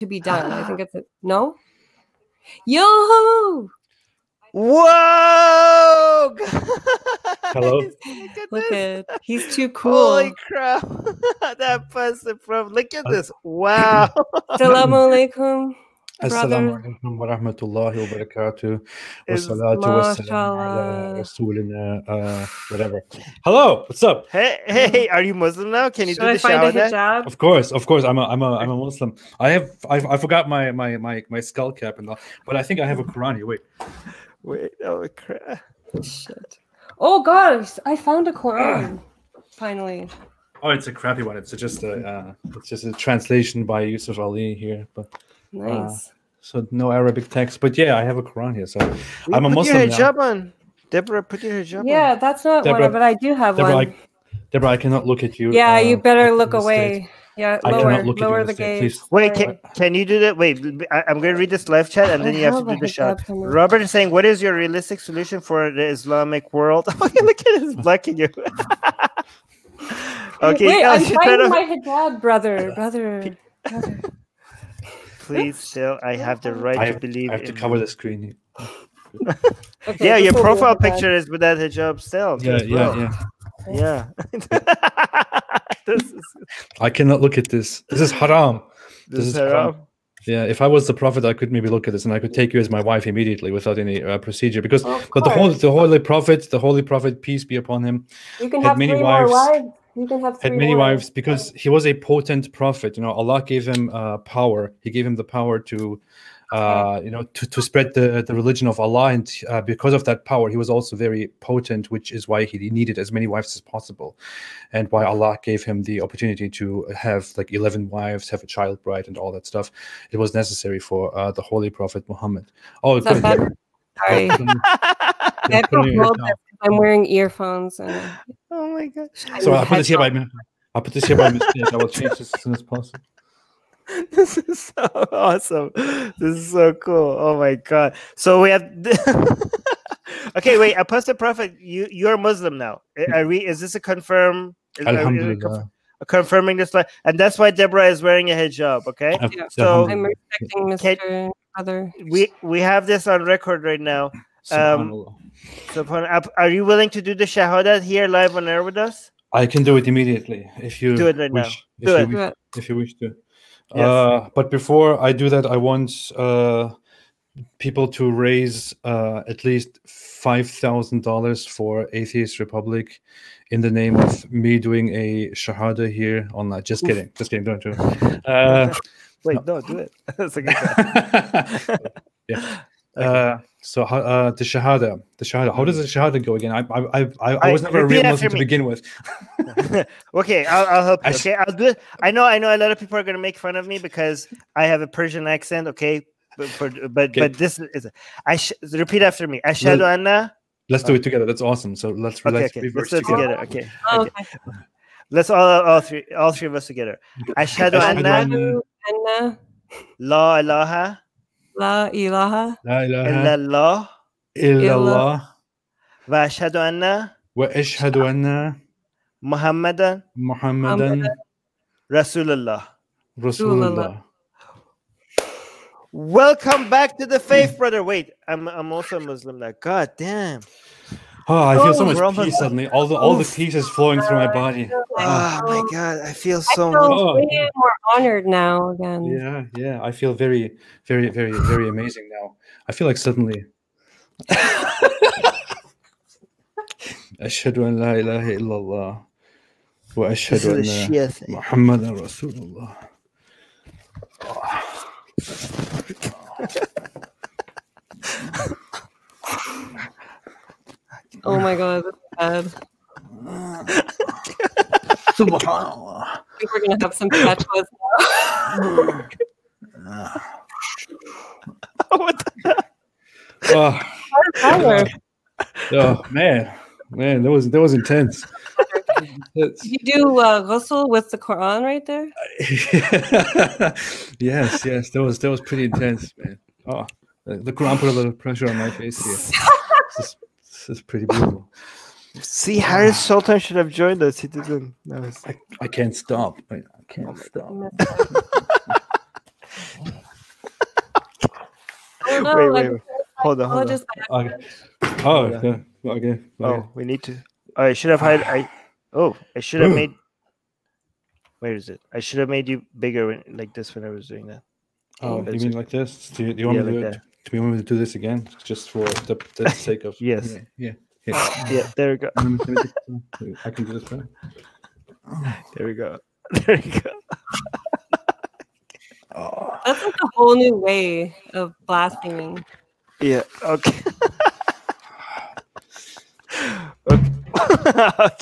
to be done. I think it's a no. Yo! Whoa! Hello? Look at this. at he's too cool. Holy crap! that person from look at uh, this. Wow. Assalamu alaikum. Assalamu Brother. alaikum wa rahmatullahi wa barakatuh. Wa Is- salatu wa salam Mashallah. ala uh, whatever. Hello, what's up? hey, hey, are you Muslim now? Can you Should do I the find a hijab? Of course, of course. I'm a, I'm a, I'm a Muslim. I have, I, I forgot my, my, my, my skull cap and all, but I think I have a Quran here. Wait, Wait, oh crap. Shit. Oh gosh, I found a Quran. Finally. oh, it's a crappy one. It's just a, uh, it's just a translation by Yusuf Ali here, but Nice. so no Arabic text. But yeah, I have a Quran here. So Wait, I'm a Muslim. put Muslim your now. hijab on. Deborah, put your hijab yeah, on. that's not Deborah- one, but I do have Deborah, one. I, Deborah, I cannot look at you. yeah, uh, you better look away. Yeah, I cannot lower, look at you lower the the gaze. please. Wait, can, can you do that? Wait, I, am going to read this live chat and I then you have to do the shot. Robert is saying, What is your realistic solution for the Islamic world? Oh, look at his blocking you. okay, Wait, guys, I'm you finding my hijab, brother, brother. brother. Please, still, I have the right I to believe I have to in cover you. the screen. here. Okay, Yeah, your will be a profile picture is with that hijab still. Yeah, yeah, well. yeah. Yeah. this is, I cannot look at this. This is haram. this This is is haram. haram. Yeah, if I was the prophet, I could maybe look at this and I could take you as my wife immediately without any uh, procedure. Because, Of but the whole, course. the holy prophet, the holy prophet, peace be upon him, You can had have many three wives- more wives. You can have three had many more. wives because he was a potent prophet. You know, Allah gave him uh, power. He gave him the power to, uh, you know, to, to spread the, the religion of Allah. And uh, because of that power, he was also very potent, which is why he needed as many wives as possible, and why Allah gave him the opportunity to have like eleven wives, have a child bride, and all that stuff. It was necessary for uh, the holy prophet Muhammad. Oh. Sorry. I have to put it here hold now. this 'cause I'm wearing earphones. And Oh my god. So I'll put this here by I'll put this here by mistake. I will change this as soon as possible. This is so awesome. This is so cool. Oh my god. So we have Okay, wait, Apostate Prophet, you you're Muslim now. Are we is this a confirm is- are we Alhamdulillah. confirming this like and that's why Deborah is wearing a hijab, okay? Yeah. So- I'm respecting Mr. Other. We we have this on record right now. Um, Subhanallah. So are you willing to do the shahadat here live on air with us? I can do it immediately if you Do it right now. wish. If Do you it. wish- if you wish to. Yes. Uh, but before I do that, I want uh, people to raise uh, at least five thousand dollars for Atheist Republic in the name of me doing a shahada here online. Just Oof. kidding, just kidding. Don't do it. Uh, Wait, no, do it. That's a good one. yeah. Uh, so uh, the shahada, the shahada. How does the shahada go again? I I I, I, I I- was never a real Muslim to begin with. okay, I'll, I'll help you. I Okay, I'll do it. I know, I know. A lot of people are gonna make fun of me because I have a Persian accent. Okay, but for, but Okay. but this is. I sh- repeat after me. Ashhadu anna. Let's do it together. That's awesome. So let's Okay, let's okay. Let's do it together. together. Okay, Oh, okay. Let's all all three all three of us together. Ashhadu Ashhadu anna anna- Anna, la ilaha La ilaha La ilaha illallah illallah wa ashhadu anna wa ashhadu anna Muhammadan Muhammadan Rasulullah. Rasulullah. Welcome back to the faith, brother. Wait, I'm I'm also Muslim now. God damn. Oh, I feel so Oh, much Roman- peace suddenly. All the all the Oof. peace is flowing through my body. Oh my Um, god, I feel I so feel Oh. way more honored now again. Yeah, yeah. I feel very, very, very, very amazing now. I feel like suddenly. أشهد أن لا إله إلا الله This وأشهد is a أن Shia thing. محمدا رسول الله Oh my god, this is bad. Subhanallah. I think we're gonna have some fatwas now. what the Oh, How does that work? oh man, man, that was that was intense. Did you do uh, ghusl with the Quran right there? yes, yes, that was that was pretty intense, man. Oh, the the Quran put a little pressure on my face here. This is, this is pretty brutal. See, Harris ah. Sultan should have joined us. He didn't. No, I, I can't stop. I, I can't stop. Oh no! wait, wait, wait. Hold on, hold on. apologize. Okay. Oh, Yeah. okay. Okay. Oh, oh we need to. Oh, I should have had. I. Oh, I should have made. Where is it? I should have made you bigger when, like this when I was doing that. Oh, you mean okay. like this? Do you, do you want Yeah, me to like do it? That. Do you want me to do this again, just for the, the sake of? Yes. Yeah. Yeah. yeah. Yeah, there we go. Let me- let me take- uh, I can do this better. There we go. There we go. Oh. That's like a whole new way of blaspheming. Yeah. Okay. okay. okay.